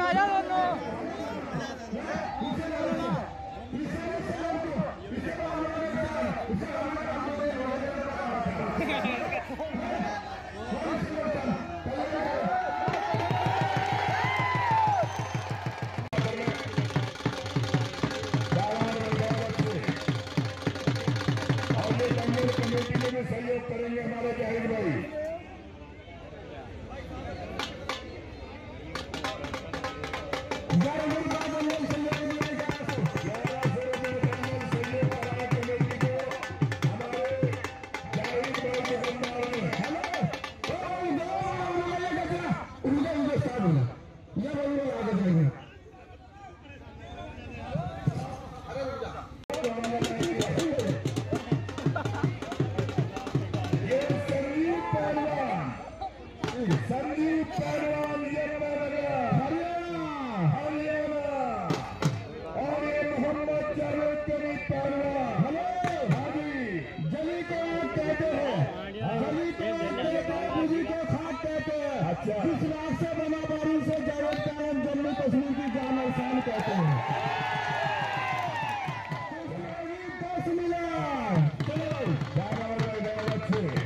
no, no, no. Okay.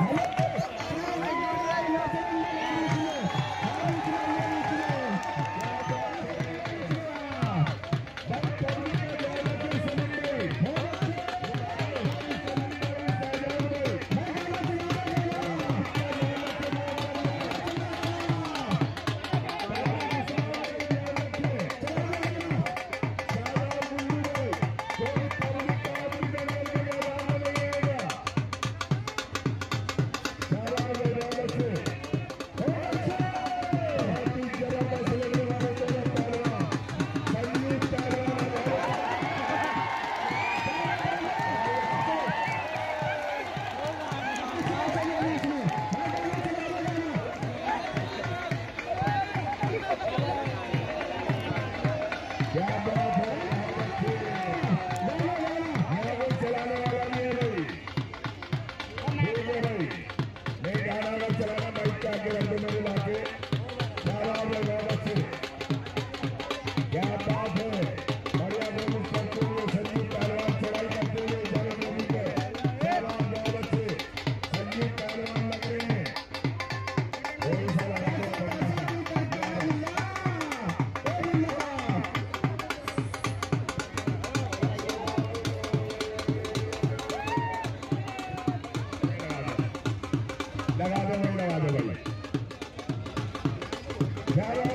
Woo! Dale, dale, dale, dale.